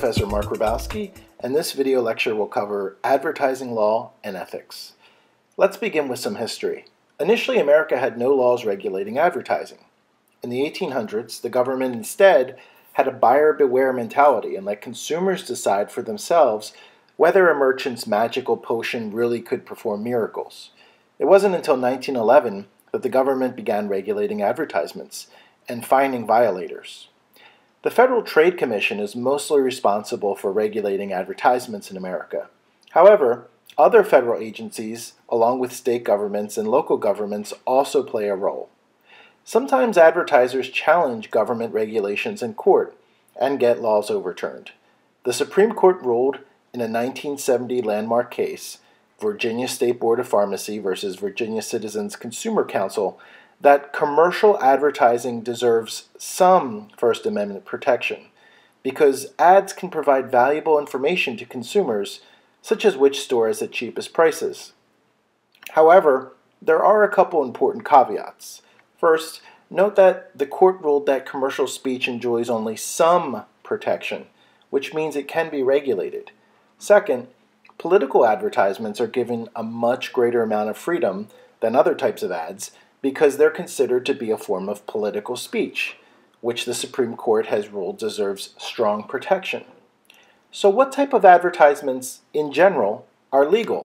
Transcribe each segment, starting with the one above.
Professor Mark Grabowski, and this video lecture will cover advertising law and ethics. Let's begin with some history. Initially, America had no laws regulating advertising. In the 1800s, the government instead had a buyer beware mentality and let consumers decide for themselves whether a merchant's magical potion really could perform miracles. It wasn't until 1911 that the government began regulating advertisements and fining violators. The Federal Trade Commission is mostly responsible for regulating advertisements in America. However, other federal agencies, along with state governments and local governments, also play a role. Sometimes advertisers challenge government regulations in court and get laws overturned. The Supreme Court ruled in a 1970 landmark case, Virginia State Board of Pharmacy versus Virginia Citizens Consumer Council, that commercial advertising deserves some First Amendment protection because ads can provide valuable information to consumers, such as which store has the cheapest prices. However, there are a couple important caveats. First, note that the court ruled that commercial speech enjoys only some protection, which means it can be regulated. Second, political advertisements are given a much greater amount of freedom than other types of ads because they're considered to be a form of political speech, which the Supreme Court has ruled deserves strong protection. So, what type of advertisements in general are legal?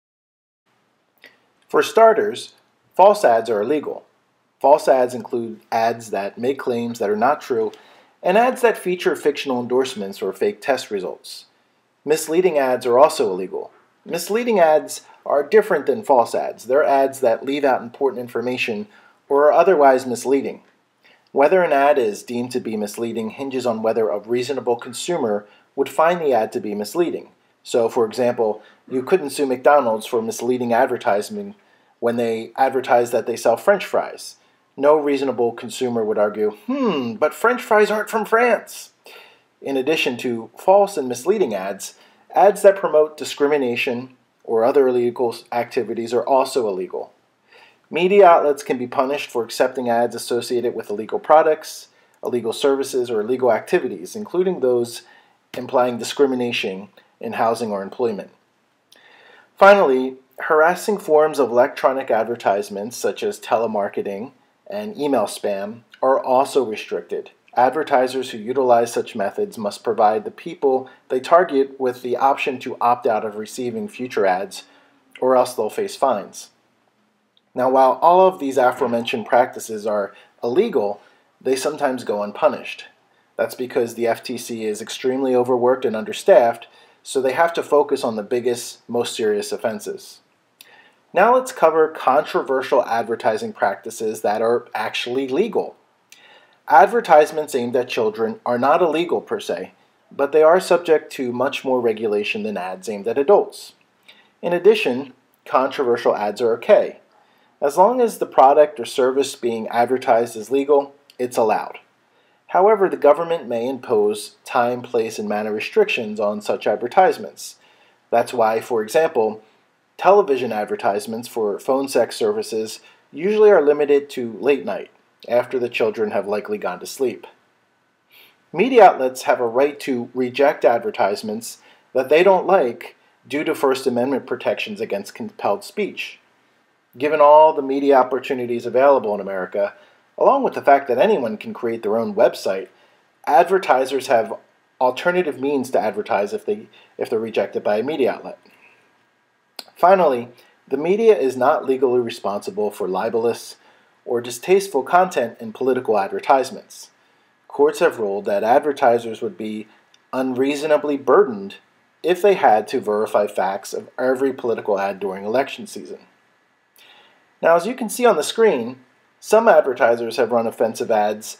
For starters, false ads are illegal. False ads include ads that make claims that are not true and ads that feature fictional endorsements or fake test results. Misleading ads are also illegal. Misleading ads are different than false ads. They're ads that leave out important information or are otherwise misleading. Whether an ad is deemed to be misleading hinges on whether a reasonable consumer would find the ad to be misleading. So, for example, you couldn't sue McDonald's for misleading advertising when they advertise that they sell French fries. No reasonable consumer would argue, hmm, but French fries aren't from France. In addition to false and misleading ads, ads that promote discrimination or other illegal activities are also illegal. Media outlets can be punished for accepting ads associated with illegal products, illegal services, or illegal activities, including those implying discrimination in housing or employment. Finally, harassing forms of electronic advertisements, such as telemarketing and email spam, are also restricted. Advertisers who utilize such methods must provide the people they target with the option to opt out of receiving future ads, or else they'll face fines. Now, while all of these aforementioned practices are illegal, they sometimes go unpunished. That's because the FTC is extremely overworked and understaffed, so they have to focus on the biggest, most serious offenses. Now let's cover controversial advertising practices that are actually legal. Advertisements aimed at children are not illegal per se, but they are subject to much more regulation than ads aimed at adults. In addition, controversial ads are okay. As long as the product or service being advertised is legal, it's allowed. However, the government may impose time, place, and manner restrictions on such advertisements. That's why, for example, television advertisements for phone sex services usually are limited to late night after the children have likely gone to sleep. Media outlets have a right to reject advertisements that they don't like due to First Amendment protections against compelled speech. Given all the media opportunities available in America, along with the fact that anyone can create their own website, advertisers have alternative means to advertise if, they, if they're rejected by a media outlet. Finally, the media is not legally responsible for libelous or distasteful content in political advertisements. Courts have ruled that advertisers would be unreasonably burdened if they had to verify facts of every political ad during election season. Now, as you can see on the screen, some advertisers have run offensive ads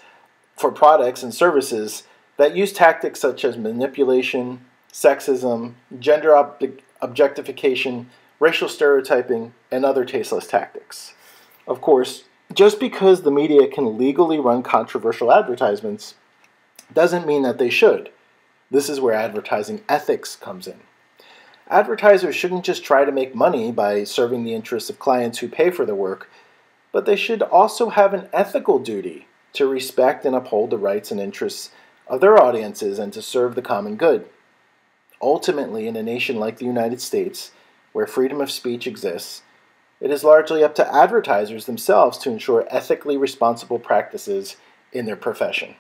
for products and services that use tactics such as manipulation, sexism, gender ob- objectification, racial stereotyping, and other tasteless tactics. Of course, just because the media can legally run controversial advertisements doesn't mean that they should. This is where advertising ethics comes in. Advertisers shouldn't just try to make money by serving the interests of clients who pay for their work, but they should also have an ethical duty to respect and uphold the rights and interests of their audiences and to serve the common good. Ultimately, in a nation like the United States, where freedom of speech exists, it is largely up to advertisers themselves to ensure ethically responsible practices in their profession.